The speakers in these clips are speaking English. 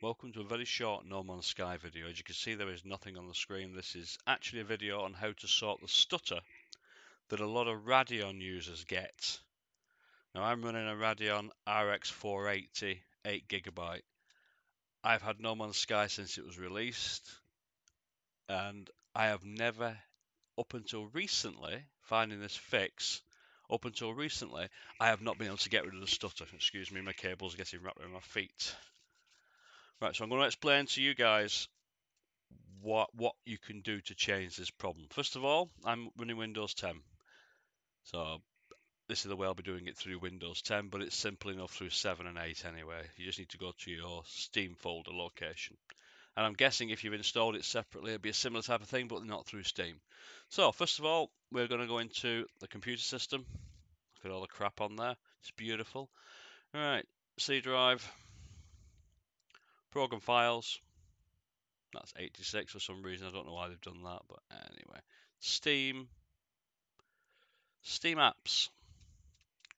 Welcome to a very short No Man's Sky video. As you can see there is nothing on the screen. This is actually a video on how to sort the stutter that a lot of Radeon users get. Now I'm running a Radeon RX 480 8GB. I've had No Man's Sky since it was released and I have never, up until recently, finding this fix, up until recently, I have not been able to get rid of the stutter. Excuse me, my cable's are getting wrapped around my feet. Right, so I'm going to explain to you guys what what you can do to change this problem. First of all, I'm running Windows 10. So this is the way I'll be doing it through Windows 10, but it's simple enough through 7 and 8 anyway. You just need to go to your Steam folder location. And I'm guessing if you've installed it separately, it'll be a similar type of thing, but not through Steam. So first of all, we're going to go into the computer system. Look at all the crap on there. It's beautiful. All right, C drive, program files. That's 86 for some reason. I don't know why they've done that, but anyway. Steam. Steam apps.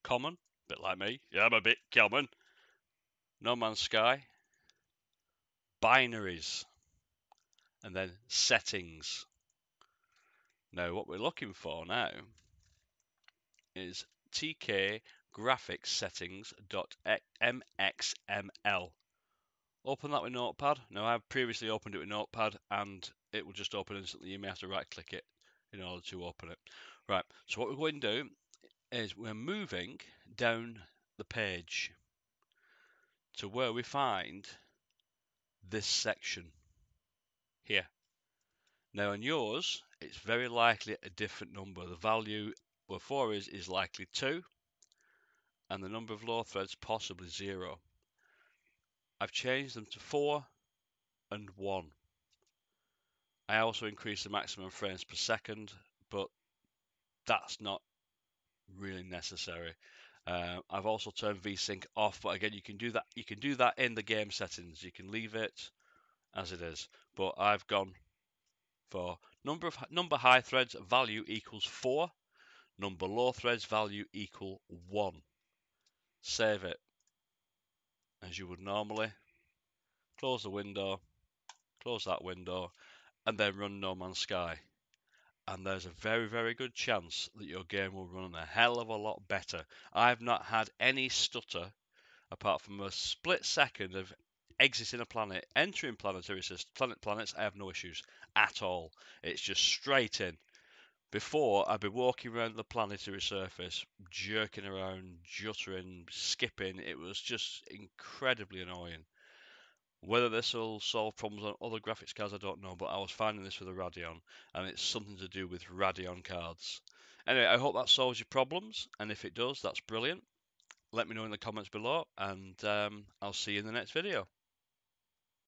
Common, bit like me. Yeah, I'm a bit common. No Man's Sky. Binaries. And then settings. Now, what we're looking for now is tk graphics settings.mxml. Open that with Notepad. Now I've previously opened it with Notepad and it will just open instantly. You may have to right click it in order to open it. Right, so what we're going to do is we're moving down the page to where we find this section here. Now on yours, it's very likely a different number. The value before is is likely 2 and the number of law threads possibly 0. I've changed them to 4 and 1. I also increased the maximum frames per second, but that's not really necessary. Uh, I've also turned VSync off, but again, you can do that. You can do that in the game settings. You can leave it as it is, but I've gone for number of number high threads value equals four, number low threads value equal one. Save it as you would normally. Close the window, close that window, and then run No Man's Sky. And there's a very, very good chance that your game will run a hell of a lot better. I've not had any stutter apart from a split second of exiting a planet, entering planetary system, planet planets. I have no issues at all. It's just straight in. Before, I'd be walking around the planetary surface, jerking around, juttering, skipping. It was just incredibly annoying. Whether this will solve problems on other graphics cards, I don't know, but I was finding this with a Radeon, and it's something to do with Radeon cards. Anyway, I hope that solves your problems, and if it does, that's brilliant. Let me know in the comments below, and um, I'll see you in the next video.